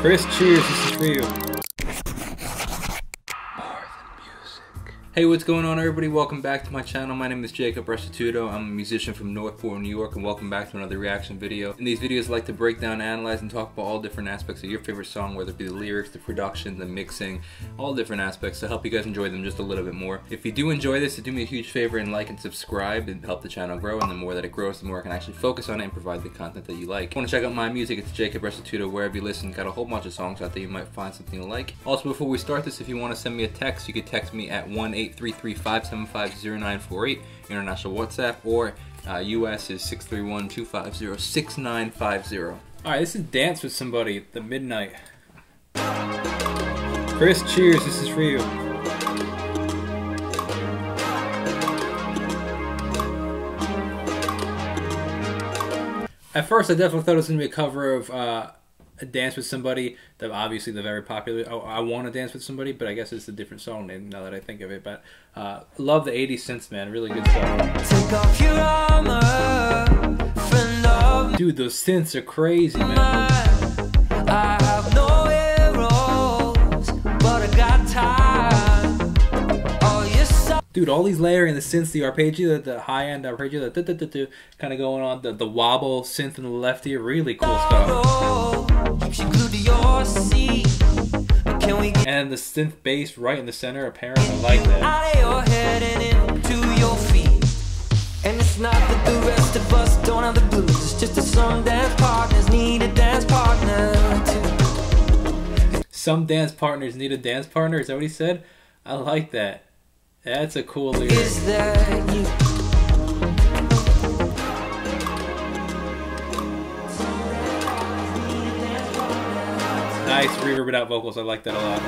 Chris, cheers. This is for you. Hey, what's going on, everybody? Welcome back to my channel. My name is Jacob Restituto. I'm a musician from Northport, New York, and welcome back to another reaction video. In these videos, I like to break down, analyze, and talk about all different aspects of your favorite song, whether it be the lyrics, the production, the mixing, all different aspects to help you guys enjoy them just a little bit more. If you do enjoy this, do me a huge favor and like and subscribe and help the channel grow. And the more that it grows, the more I can actually focus on it and provide the content that you like. Want to check out my music, it's Jacob Restituto wherever you listen. Got a whole bunch of songs out there you might find something you like. Also, before we start this, if you want to send me a text, you could text me at 1 833 575-0948, international WhatsApp, or uh, US is 631-250-6950. Alright, this is Dance With Somebody, at The Midnight. Chris, cheers, this is for you. At first, I definitely thought it was going to be a cover of uh, dance with somebody that obviously the very popular. Oh, i want to dance with somebody but i guess it's a different song name now that i think of it. But uh, love the 80s synths man. Really good stuff armor, dude those synths are crazy man. Dude, all these layering, the synths, the arpeggio, the, the high end arpeggio, the kind of going on, the, the wobble synth in the left ear, really cool stuff. And the synth bass right in the center, apparently, I like that. And it's not that the rest of us don't have the blues, it's just that some dance partners need a dance partner too. Some dance partners need a dance partner, is that what he said? I like that. That's a cool lyric. Nice reverb out vocals. I like that a lot.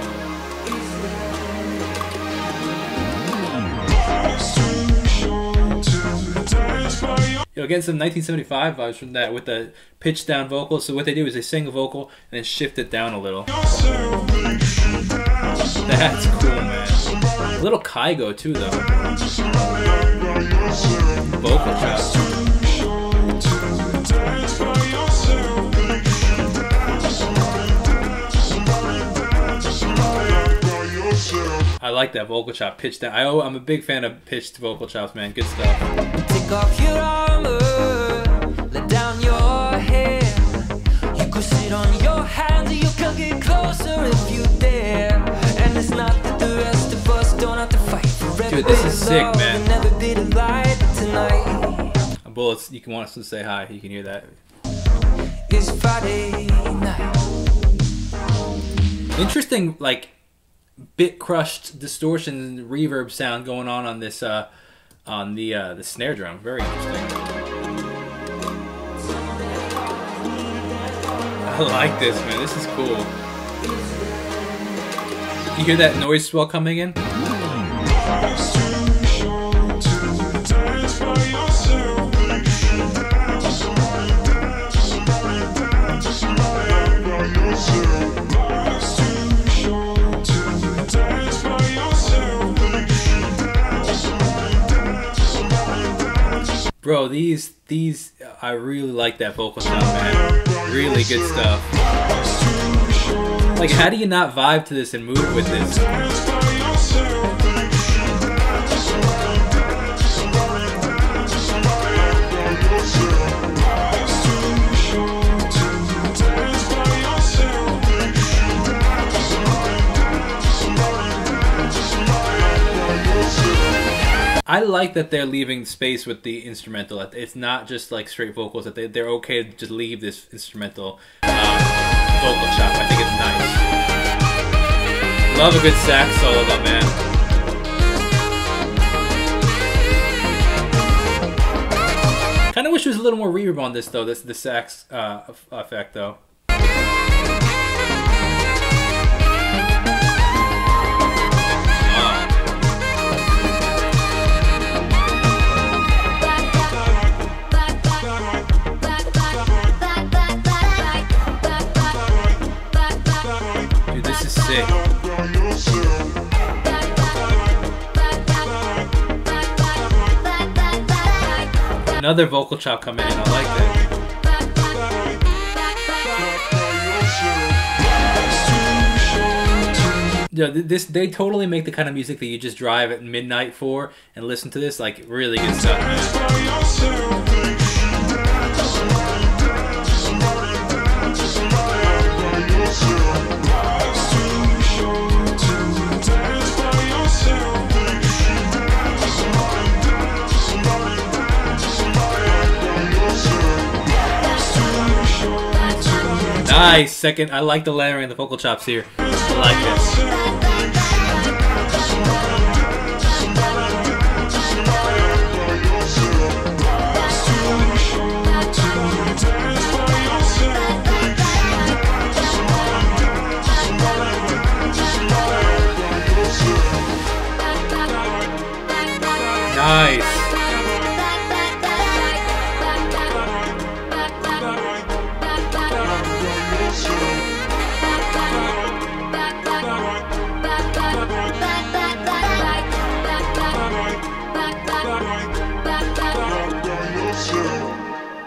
You'll get some 1975 vibes from that with the pitch down vocals. So what they do is they sing a vocal and then shift it down a little. That's cool, man. A little Kygo too, though. Vocal chops. Like that vocal chop pitched that. I, I'm a big fan of pitched vocal chops, man. Good stuff. Take off your armor, let down your hair. You could sit on your hands, you can get closer if you dare. And it's not that the rest of us don't have to fight Dude, this is sick, man. Bullets, you can want us to say hi. You can hear that. It's Friday night. Interesting, like bit crushed distortion and reverb sound going on on this uh, on the uh, the snare drum. Very interesting. I like this man. This is cool. You hear that noise swell coming in? Bro, these these I really like that vocal sound, man. Really good stuff. Like, how do you not vibe to this and move with this? I like that they're leaving space with the instrumental. It's not just like straight vocals. That they, they're okay to just leave this instrumental um, vocal chop. I think it's nice. Love a good sax solo, though, man. Kind of wish there was a little more reverb on this, though. This the sax uh, effect, though. another vocal chop coming in. I like that. Yeah, this they totally make the kind of music that you just drive at midnight for and listen to this like really good stuff. Nice. Second, I like the layering, the vocal chops here. I like this.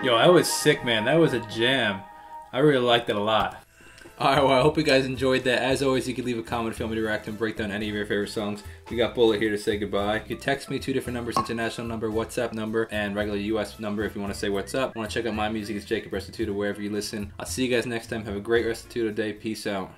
Yo, that was sick, man. That was a jam. I really liked it a lot. Alright, well, I hope you guys enjoyed that. As always, you can leave a comment if you want me to react and break down any of your favorite songs. We got Bullet here to say goodbye. You can text me two different numbers, international number, WhatsApp number, and regular US number if you want to say what's up. Want to check out my music, it's Jacob Restituto, wherever you listen. I'll see you guys next time. Have a great Restituto day. Peace out.